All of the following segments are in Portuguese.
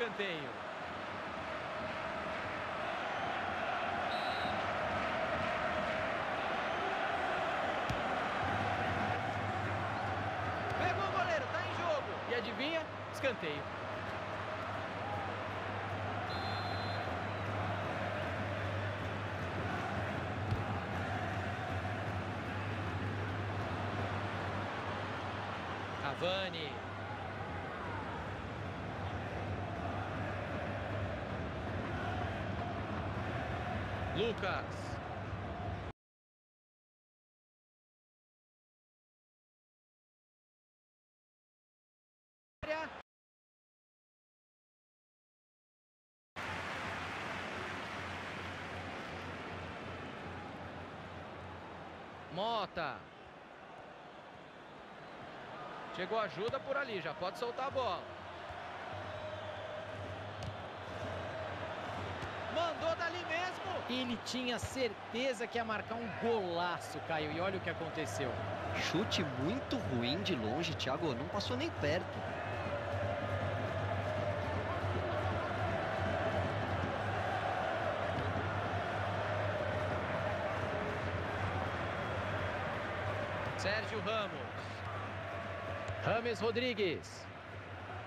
escanteio. Pegou o goleiro, tá em jogo. E adivinha? Escanteio. Cavani. Lucas. Mota. Chegou ajuda por ali, já pode soltar a bola. Ele tinha certeza que ia marcar um golaço, Caio. E olha o que aconteceu. Chute muito ruim de longe, Thiago. Não passou nem perto. Sérgio Ramos. Rames Rodrigues.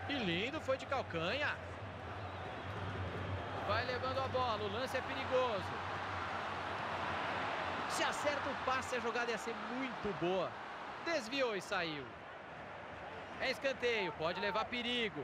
Que lindo, foi de calcanha. Vai levando a bola, o lance é perigoso. Se acerta o passe, a jogada ia ser muito boa. Desviou e saiu. É escanteio, pode levar perigo.